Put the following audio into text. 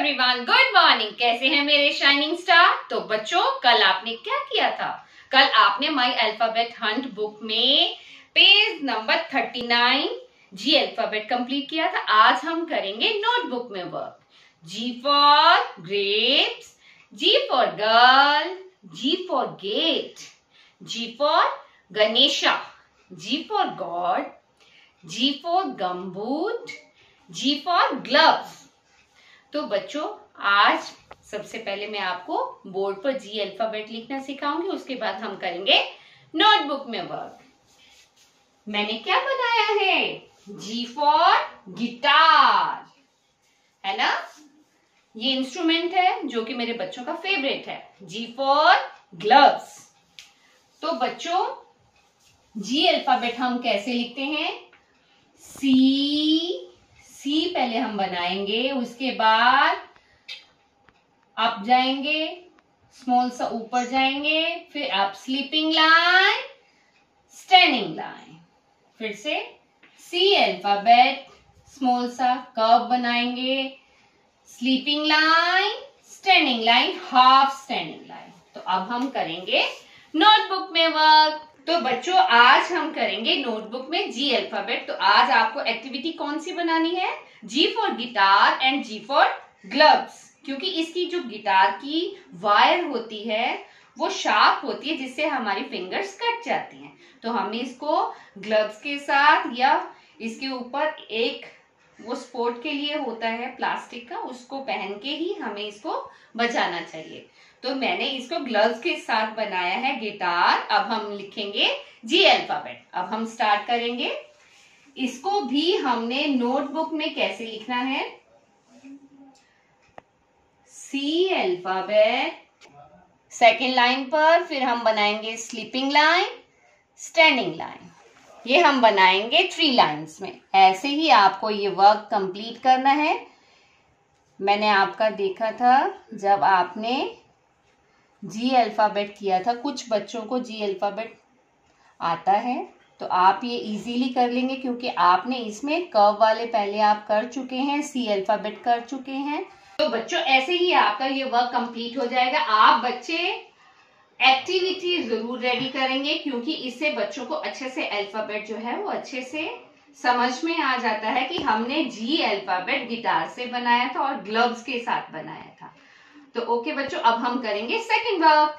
Everyone good morning कैसे हैं मेरे शाइनिंग स्टार तो बच्चों, कल आपने क्या किया था? कल आपने माई अल्फ़ाबेट हंट बुक में page number thirty nine G alphabet complete किया था। आज हम करेंगे नोटबुक में work G for grapes G for girl G for gate G for Ganesha G for god G for gumboot G for gloves तो बच्चों, आज सबसे पहले मैं आपको बोर्ड पर जी अल्फ़ाबेट लिखना सिखाऊँगी, उसके बाद हम करेंगे नोटबुक में वर्क मैंने क्या बनाया है? जी फॉर गिटार है ना? ये इंस्ट्रूमेंट है, जो कि मेरे बच्चों का फेवरेट है. जी फॉर ग्लव्स तो बच्चों जी अल्फ़ाबेट हम कैसे लिखते हैं? सी सी पहले हम बनाएँगे, उसके बाद अप जाएँगे स्मॉल सा ऊपर जाएँगे, फिर up sleeping line standing line फिर से सी अल्फ़ाबेट स्मॉल सा कर्व बनाएँगे sleeping line standing line half standing line तो अब हम करेंगे नोटबुक में वर्क तो बच्चों, आज हम करेंगे नोटबुक में जी अल्फ़ाबेट तो आज आपको एक्टिविटी कौन सी बनानी है? G for guitar and G for gloves क्योंकि इसकी जो गिटार की वायर होती है, वो शार्प होती है, जिससे हमारी फिंगर्स कट जाती हैं। तो हमें इसको ग्लव्स के साथ या इसके ऊपर एक वो स्पोर्ट के लिए होता है प्लास्टिक का, उसको पहन के ही हमें इसको बजाना चाहिए। तो मैंने इसको ग्लव्स के साथ बनाया है गिटार अब हम लिखेंगे जी अल्फ़ाबेट अब हम स्टार्ट करेंगे। इसको भी हमने नोटबुक में कैसे लिखना है? सी अल्फ़ाबेट सेकेंड लाइन पर फिर हम बनाएँगे स्लीपिंग लाइन स्टैंडिंग लाइन ये हम बनाएँगे थ्री लाइंस में। ऐसे ही आपको ये वर्क कंप्लीट करना है। मैंने आपका देखा था, जब आपने जी अल्फ़ाबेट किया था, कुछ बच्चों को जी अल्फ़ाबेट आता है तो आप ये इजीली कर लेंगे, क्योंकि आपने इसमें कर्व वाले पहले आप कर चुके हैं सी अल्फ़ाबेट कर चुके हैं। तो बच्चों, ऐसे ही आपका ये वर्क कंप्लीट हो जाएगा। आप बच्चे एक्टिविटी ज़रूर रेडी करेंगे, क्योंकि इससे बच्चों को अच्छे से अल्फ़ाबेट जो है वो अच्छे से समझ में आ जाता है कि हमने जी अल्फ़ाबेट गिटार से बनाया था और ग्लव्स के साथ बनाया था। तो ओके बच्चों, अब हम करेंगे सेकंड वर्क